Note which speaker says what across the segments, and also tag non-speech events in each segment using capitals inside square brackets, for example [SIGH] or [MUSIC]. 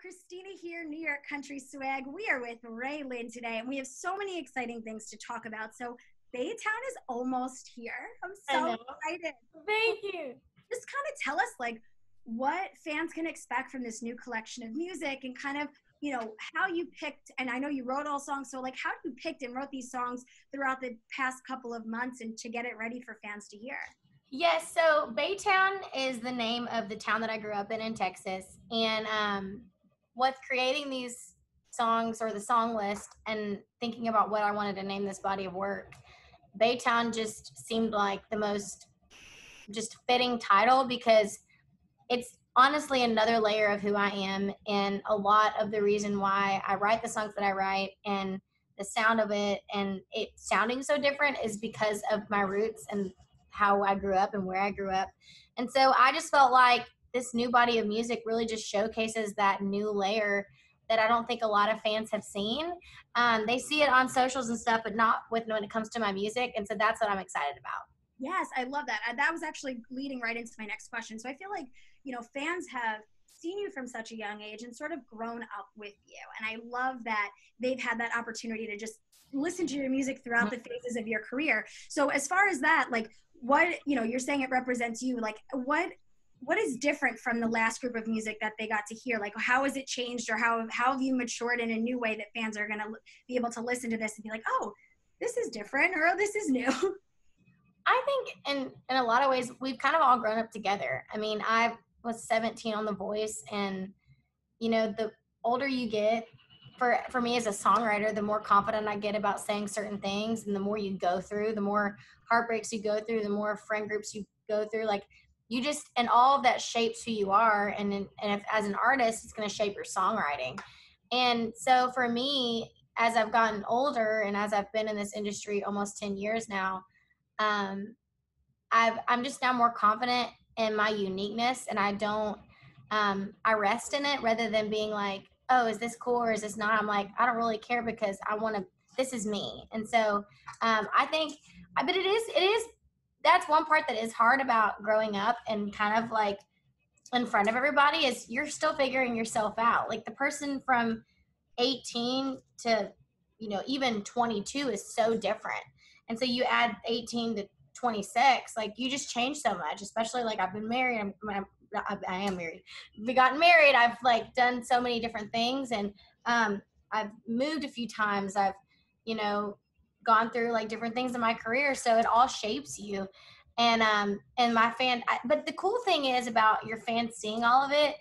Speaker 1: Christina here, New York Country Swag. We are with RaeLynn today, and we have so many exciting things to talk about. So, Baytown is almost here. I'm so excited.
Speaker 2: Thank you.
Speaker 1: Just kind of tell us, like, what fans can expect from this new collection of music and kind of you know how you picked and i know you wrote all songs so like how you picked and wrote these songs throughout the past couple of months and to get it ready for fans to hear
Speaker 2: Yes, so Baytown is the name of the town that I grew up in in Texas. And um, what's creating these songs or the song list and thinking about what I wanted to name this body of work, Baytown just seemed like the most just fitting title because it's honestly another layer of who I am and a lot of the reason why I write the songs that I write and the sound of it and it sounding so different is because of my roots and how I grew up and where I grew up. And so I just felt like this new body of music really just showcases that new layer that I don't think a lot of fans have seen. Um, they see it on socials and stuff, but not with when it comes to my music. And so that's what I'm excited about.
Speaker 1: Yes, I love that. That was actually leading right into my next question. So I feel like, you know, fans have seen you from such a young age and sort of grown up with you. And I love that they've had that opportunity to just listen to your music throughout the phases of your career. So as far as that, like what you know you're saying it represents you like what what is different from the last group of music that they got to hear like how has it changed or how how have you matured in a new way that fans are going to be able to listen to this and be like oh this is different or oh, this is new [LAUGHS]
Speaker 2: i think in in a lot of ways we've kind of all grown up together i mean i was 17 on the voice and you know the older you get for for me as a songwriter, the more confident I get about saying certain things, and the more you go through, the more heartbreaks you go through, the more friend groups you go through. Like you just and all of that shapes who you are, and and if, as an artist, it's going to shape your songwriting. And so for me, as I've gotten older and as I've been in this industry almost ten years now, um, I've I'm just now more confident in my uniqueness, and I don't um, I rest in it rather than being like oh, is this cool or is this not? I'm like, I don't really care because I want to, this is me. And so um, I think, but it is, it is, that's one part that is hard about growing up and kind of like in front of everybody is you're still figuring yourself out. Like the person from 18 to, you know, even 22 is so different. And so you add 18 to 26, like you just change so much, especially like I've been married. I'm, I'm I, am married. We got married. I've like done so many different things, and um, I've moved a few times. I've, you know, gone through like different things in my career. So it all shapes you. And um, and my fan. I, but the cool thing is about your fans seeing all of it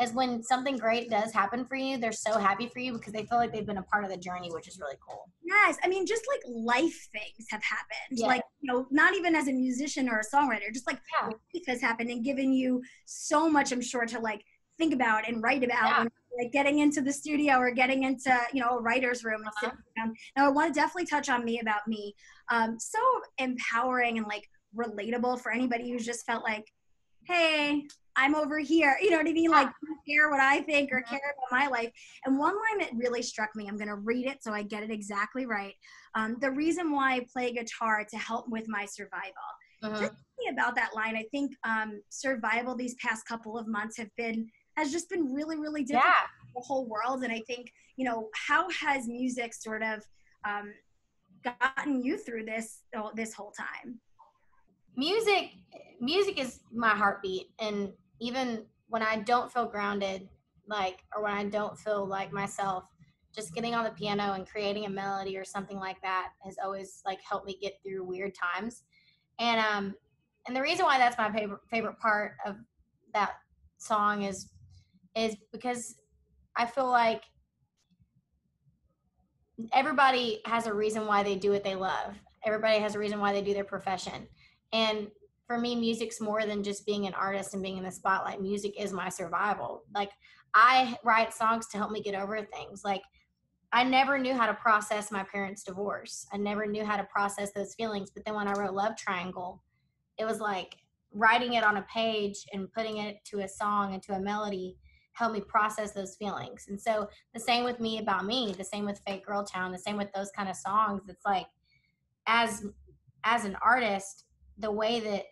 Speaker 2: is when something great does happen for you, they're so happy for you because they feel like they've been a part of the journey, which is really cool.
Speaker 1: Yes. I mean, just like life things have happened. Yeah. Like, you know, not even as a musician or a songwriter, just like yeah. life has happened and given you so much, I'm sure, to like think about and write about yeah. Like getting into the studio or getting into, you know, a writer's room uh-huh. sitting down. Now, I want to definitely touch on me about me. Um, so empowering and like relatable for anybody who's just felt like, hey, I'm over here. You know what I mean? Like care what I think or care about my life. And one line that really struck me, I'm going to read it so I get it exactly right. Um, the reason why I play guitar to help with my survival. Uh-huh. Just about that line. I think um, survival these past couple of months have been has just been really, really difficult yeah. the whole world. And I think you know how has music sort of um, gotten you through this this whole time?
Speaker 2: Music, music is my heartbeat, and even when I don't feel grounded, like, or when I don't feel like myself, just getting on the piano and creating a melody or something like that has always like helped me get through weird times. And um, and the reason why that's my favorite favorite part of that song is is because I feel like everybody has a reason why they do what they love. Everybody has a reason why they do their profession. And for me music's more than just being an artist and being in the spotlight. Music is my survival. Like i write songs to help me get over things. Like i never knew how to process my parents divorce. I never knew how to process those feelings. But then when i wrote love triangle it was like writing it on a page and putting it to a song and to a melody helped me process those feelings and so the same with me about me the same with fake girl town the same with those kind of songs it's like as as an artist the way that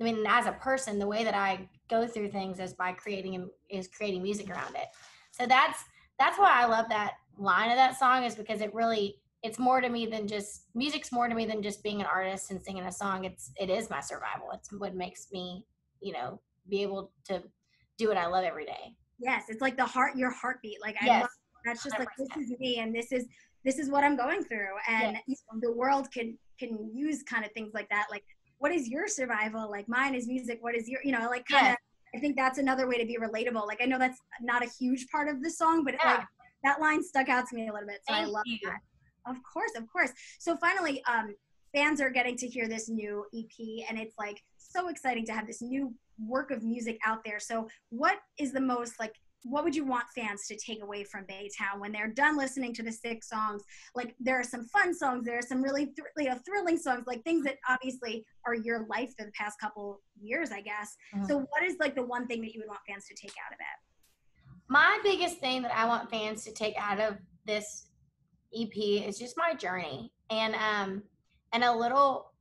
Speaker 2: I mean, as a person, the way that I go through things is by creating is creating music around it. So that's that's why I love that line of that song is because it really it's more to me than just music's more to me than just being an artist and singing a song. It's it is my survival. It's what makes me, you know, be able to do what I love every day.
Speaker 1: Yes, it's like the heart, your heartbeat. Like I yes. love that's just 100%. like this is me and this is this is what I'm going through. And yes. the world can can use kind of things like that. Like what is your survival? Like mine is music. What is your you know like kind of. Yes. I think that's another way to be relatable. Like I know that's not a huge part of the song, but yeah. like that line stuck out to me a little bit. So Thank I love you. that. Of course, of course. So finally, um, fans are getting to hear this new EP, and it's like so exciting to have this new work of music out there. So, what is the most like? What would you want fans to take away from Baytown when they're done listening to the six songs? Like, there are some fun songs, there are some really thr- you know, thrilling songs, like things that obviously are your life for the past couple years, I guess. Mm-hmm. So, what is like the one thing that you would want fans to take out of it?
Speaker 2: My biggest thing that I want fans to take out of this EP is just my journey, and um, and a little,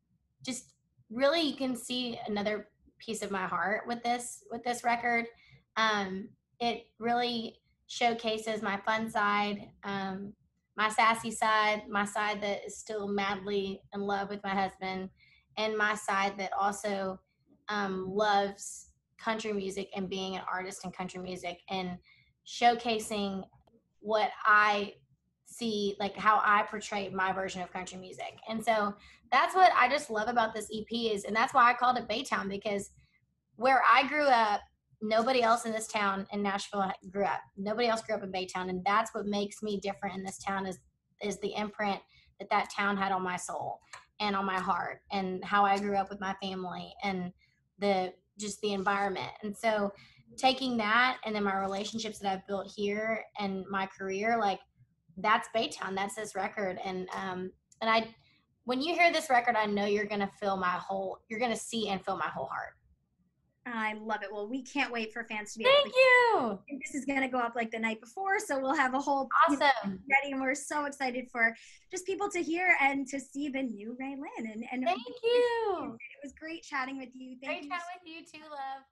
Speaker 2: just really, you can see another piece of my heart with this with this record. Um, it really showcases my fun side, um, my sassy side, my side that is still madly in love with my husband, and my side that also um, loves country music and being an artist in country music and showcasing what I see like how I portray my version of country music. And so that's what I just love about this EP is and that's why I called it Baytown because where I grew up, nobody else in this town in Nashville grew up. Nobody else grew up in Baytown and that's what makes me different in this town is is the imprint that that town had on my soul and on my heart and how I grew up with my family and the just the environment. And so taking that and then my relationships that I've built here and my career like that's Baytown. That's this record. And um, and I, when you hear this record, I know you're gonna feel my whole. You're gonna see and feel my whole heart.
Speaker 1: I love it. Well, we can't wait for fans to be.
Speaker 2: Thank you.
Speaker 1: This is gonna go up like the night before, so we'll have a whole
Speaker 2: awesome
Speaker 1: ready, and we're so excited for just people to hear and to see the new RaeLynn. And, and
Speaker 2: thank you.
Speaker 1: It was great chatting with you.
Speaker 2: Thank great you. chatting with you too, love.